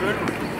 Certainly.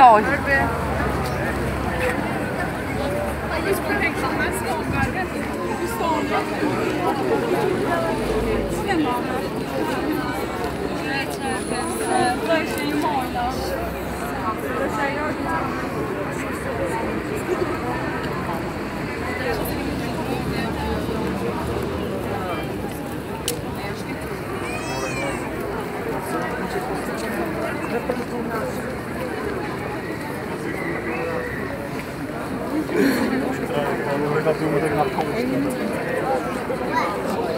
I'm sorry. 我们去那边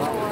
Wow.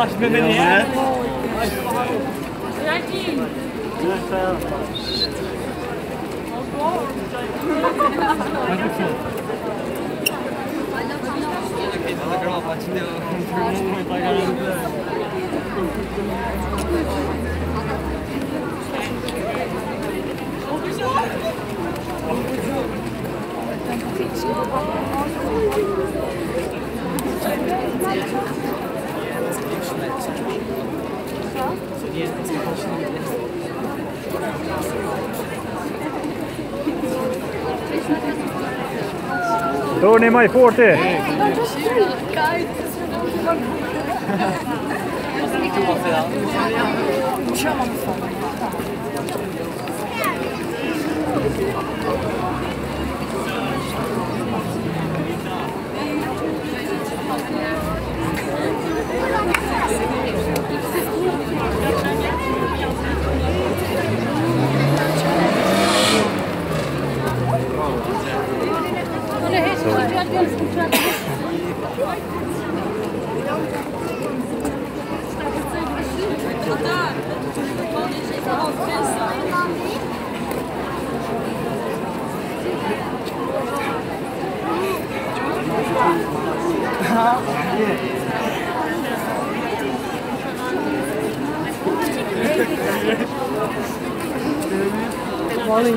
맛있는 네. 맛있어. 맛있네요. Door neem maar voort, hè. Morning.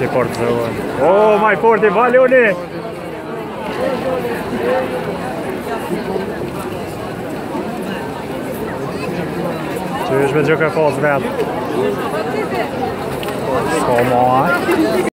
ce portă să oh, mai forte, valeu, Që është me gjë ka kosë vetë Sko